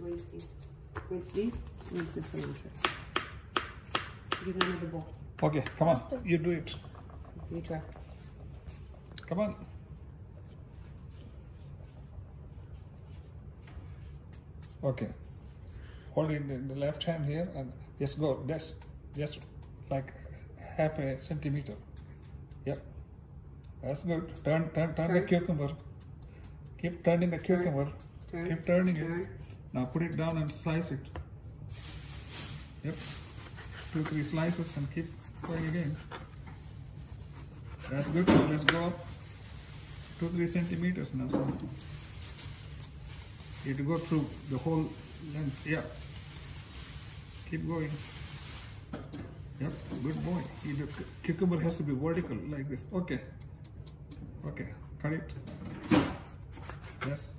Rinse this. Rinse this. Rinse the cilantro. Give it another bowl. Okay, come on. You do it. You try. Come on. Okay. Hold it in the left hand here and just go. Just, just like half a centimeter. Yep. That's good. Turn, turn, turn the Turn. cucumber. Keep turning the cucumber. Turn. Keep turning Turn. it. Now put it down and slice it. Yep. Two, three slices and keep going again. That's good. Now let's go up two, three centimeters now. So it go through the whole length. Yeah. Keep going. Yep, good boy. The cucumber has to be vertical like this. Okay. Okay, cut it. Yes.